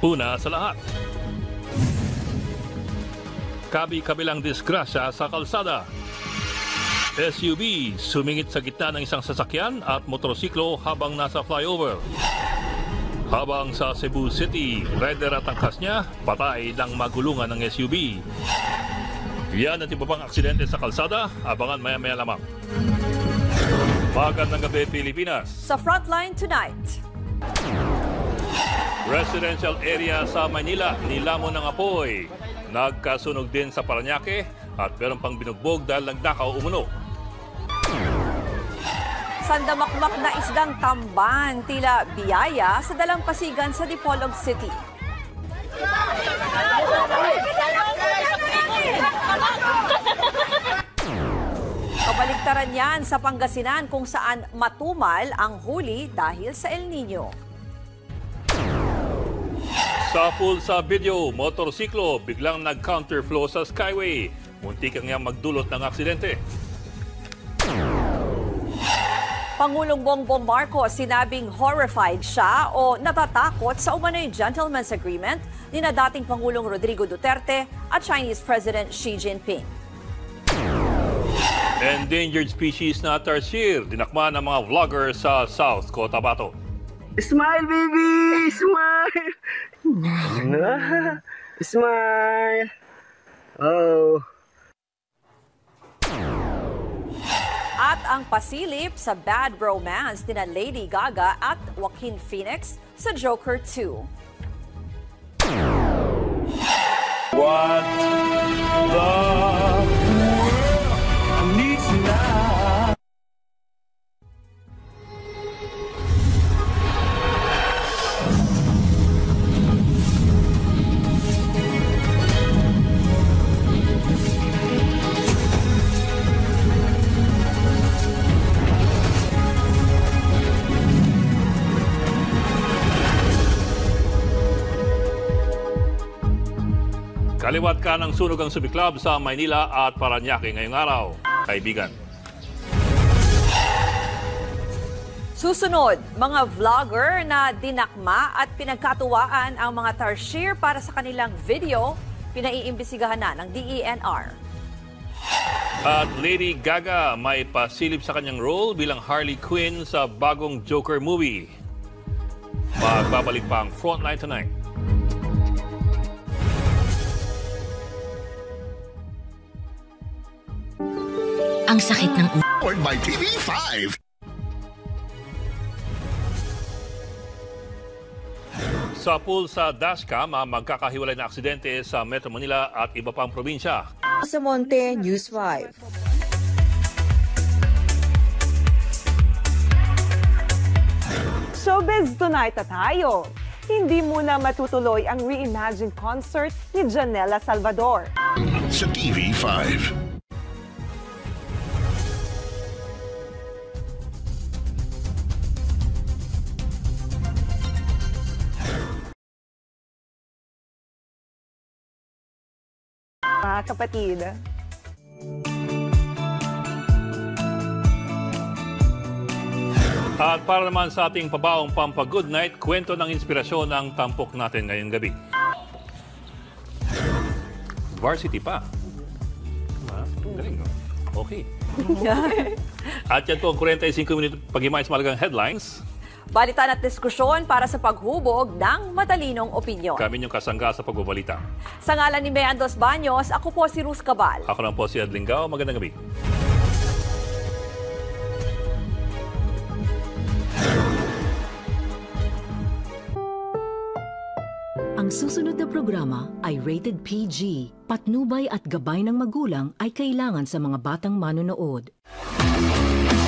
Una sa lahat. Kabi-kabilang disgrasya sa kalsada. SUV sumingit sa gitna ng isang sasakyan at motorsiklo habang nasa flyover. Habang sa Cebu City, rider at angkas niya, patay ng magulungan ng SUV. Yan at iba pang aksidente sa kalsada, abangan maya-maya lamang. Magandang gabi, Pilipinas. Sa Frontline tonight, Residential area sa Manila, nilamon ng apoy. Nagkasunog din sa Paranaque at meron pang binugbog dahil nagnakaw umuno. sandamakmak na isdang tamban, tila biyaya sa dalampasigan sa Dipolog City. Kabaligtaran yan sa Pangasinan kung saan matumal ang huli dahil sa El Nino. Sa pool sa video, motorsiklo biglang nag-counterflow sa skyway. Muntik ang niyang magdulot ng aksidente. Pangulong Bongbong Marcos sinabing horrified siya o natatakot sa umano'y gentleman's agreement ni na dating Pangulong Rodrigo Duterte at Chinese President Xi Jinping. Endangered species na tarsier, dinakma ng mga vlogger sa South Cotabato. Smile, baby! Smile! Oh. At ang pasilip sa bad romance ni na Lady Gaga at Joaquin Phoenix sa Joker 2. Kaliwat ka ng sunog ang sumiklab sa Maynila at Paranaque ngayong araw. Kaibigan. Susunod, mga vlogger na dinakma at pinagkatuwaan ang mga tarsier para sa kanilang video, pinaiimbisigahan na ng DENR. At Lady Gaga may pasilip sa kanyang role bilang Harley Quinn sa bagong Joker movie. Magbabalik pa ang Frontline tonight. Ang sakit ng ulo. Powered by TV5. Sa pool sa dashcam, ang magkakahiwalay na aksidente sa Metro Manila at iba pang probinsya. Sa Monte, News 5. Showbiz Tonight na tayo. Hindi muna matutuloy ang reimagined concert ni Janela Salvador. Sa TV5. Mga kapatid. At para naman sa ating pabaong Pampa Good Night, kwento ng inspirasyon ang tampok natin ngayong gabi. Varsity pa. Ah, galing, no? Okay. At yan po ang 45 minuto pag-himay sa malagang headlines. Balitan at diskusyon para sa paghubog ng matalinong opinyon. Kami yung kasangga sa pagbabalita. Sa ngalan ni Mean Dos Baños, ako po si Ruz Cabal. Ako lang po si Adlingao. Magandang gabi. Ang susunod na programa ay rated PG. Patnubay at gabay ng magulang ay kailangan sa mga batang manonood.